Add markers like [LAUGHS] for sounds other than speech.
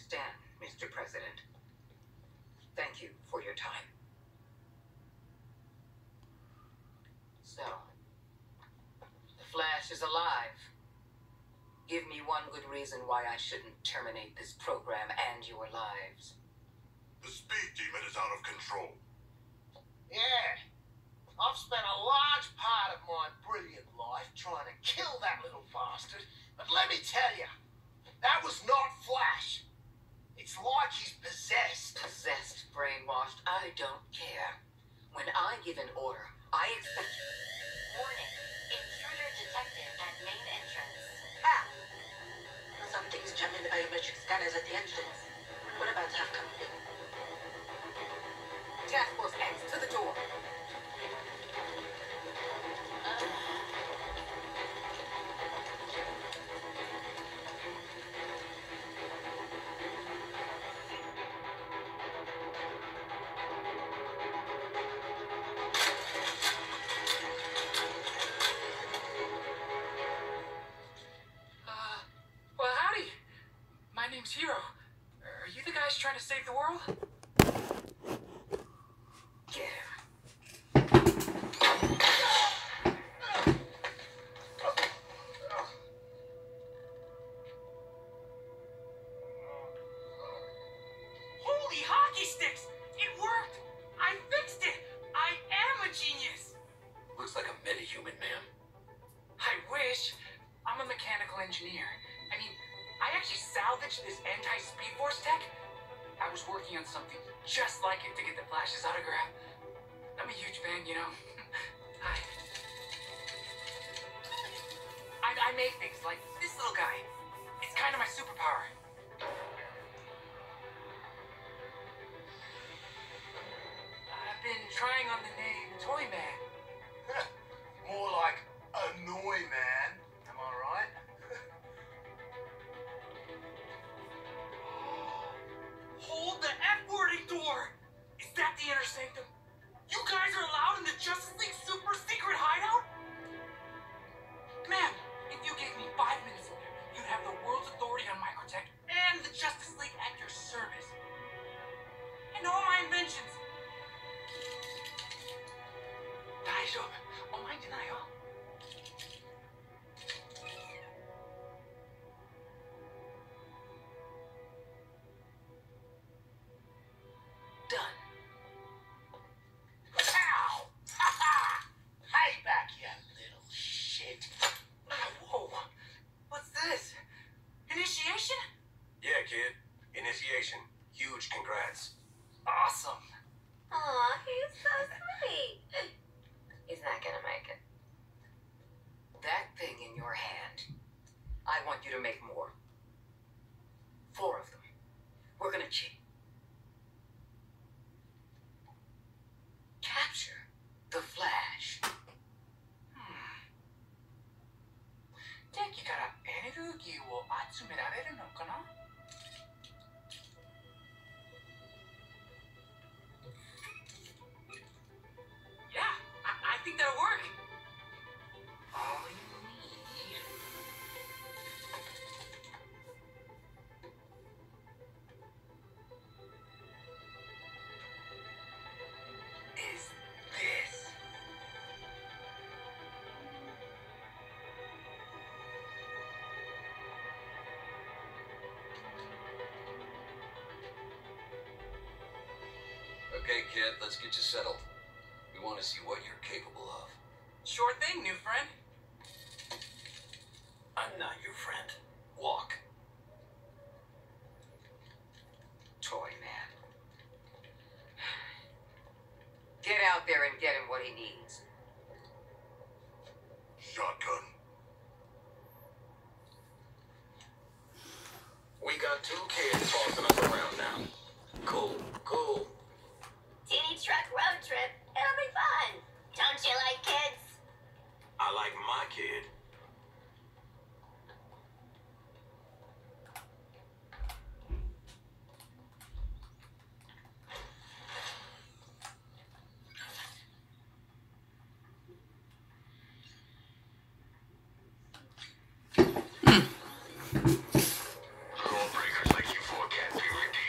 I understand, Mr. President. Thank you for your time. So, the Flash is alive. Give me one good reason why I shouldn't terminate this program and your lives. The speed demon is out of control. Yeah. I've spent a large part of my brilliant life trying to kill that little bastard, but let me tell you, that was not Flash. It's like possessed. Possessed, brainwashed, I don't care. When I give an order, I expect. Warning. My name's Hiro. Are you the guys trying to save the world? Get. Holy hockey sticks! It worked! I fixed it! I am a genius! Looks like a metahuman, man. I wish. I'm a mechanical engineer. I actually salvaged this anti-speed force tech. I was working on something just like it to get the Flash's autograph. I'm a huge fan, you know. [LAUGHS] I, I, I make things like this little guy. It's kind of my superpower. I've been trying on the name Toyman. [LAUGHS] More like annoy man. Initiation? Yeah, kid. Initiation. Huge congrats. Awesome. Aw, he's so sweet. [LAUGHS] He's not gonna make it. That thing in your hand. I want you to make more. Okay, kid, let's get you settled. We want to see what you're capable of. Sure thing, new friend. I'm not your friend.